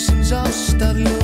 Simpsons aus der Luft.